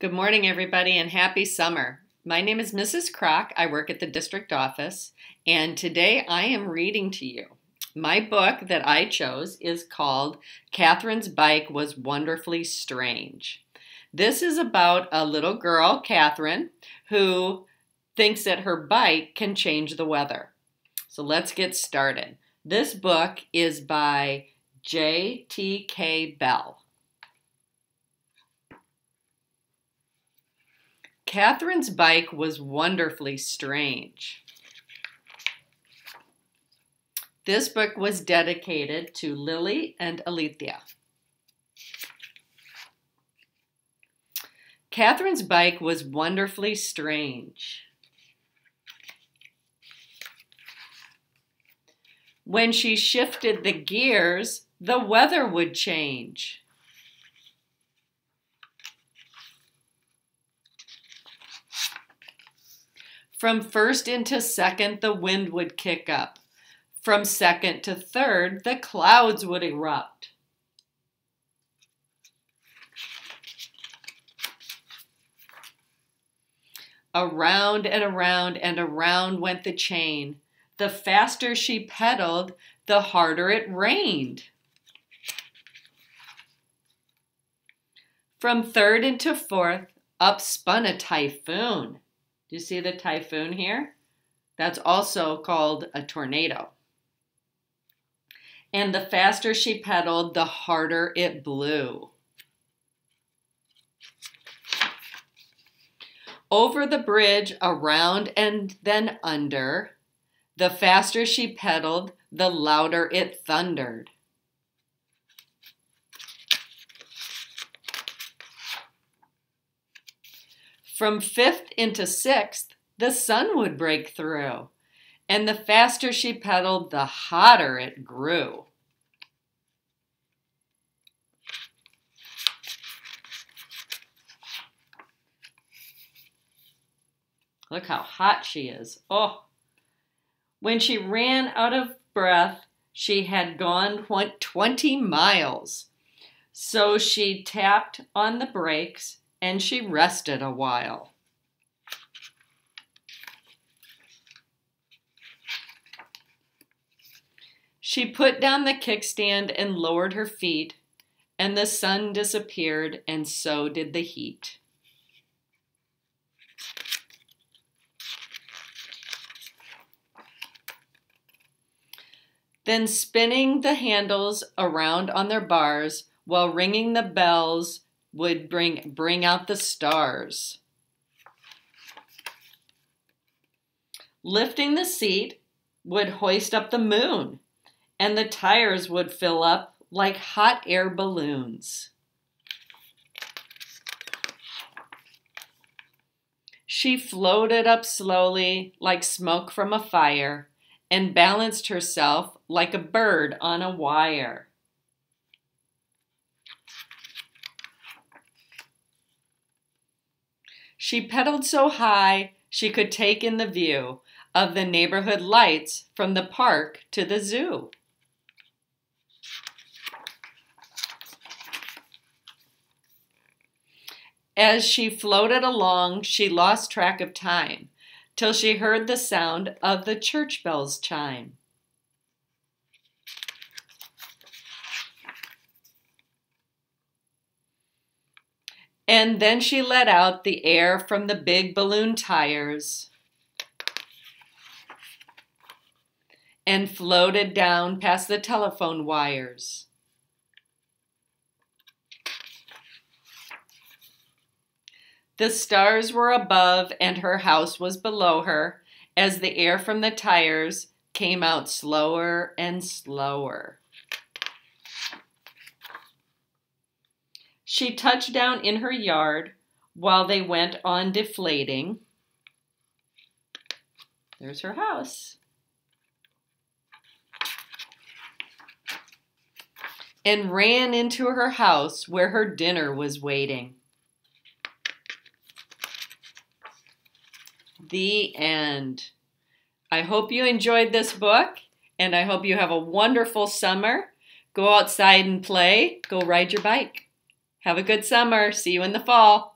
Good morning, everybody, and happy summer. My name is Mrs. Kroc. I work at the district office, and today I am reading to you. My book that I chose is called Katherine's Bike Was Wonderfully Strange. This is about a little girl, Katherine, who thinks that her bike can change the weather. So let's get started. This book is by J.T.K. Bell. Katherine's bike was wonderfully strange. This book was dedicated to Lily and Alethea. Katherine's bike was wonderfully strange. When she shifted the gears, the weather would change. From first into second, the wind would kick up. From second to third, the clouds would erupt. Around and around and around went the chain. The faster she pedaled, the harder it rained. From third into fourth, up spun a typhoon. You see the typhoon here? That's also called a tornado. And the faster she pedaled, the harder it blew. Over the bridge, around and then under, the faster she pedaled, the louder it thundered. From fifth into sixth, the sun would break through, and the faster she pedaled, the hotter it grew. Look how hot she is. Oh! When she ran out of breath, she had gone 20 miles. So she tapped on the brakes and she rested a while. She put down the kickstand and lowered her feet, and the sun disappeared, and so did the heat. Then spinning the handles around on their bars while ringing the bells would bring bring out the stars. Lifting the seat would hoist up the moon, and the tires would fill up like hot air balloons. She floated up slowly like smoke from a fire and balanced herself like a bird on a wire. She pedaled so high she could take in the view of the neighborhood lights from the park to the zoo. As she floated along, she lost track of time till she heard the sound of the church bells chime. And then she let out the air from the big balloon tires and floated down past the telephone wires. The stars were above and her house was below her as the air from the tires came out slower and slower. She touched down in her yard while they went on deflating. There's her house. And ran into her house where her dinner was waiting. The end. I hope you enjoyed this book and I hope you have a wonderful summer. Go outside and play. Go ride your bike. Have a good summer. See you in the fall.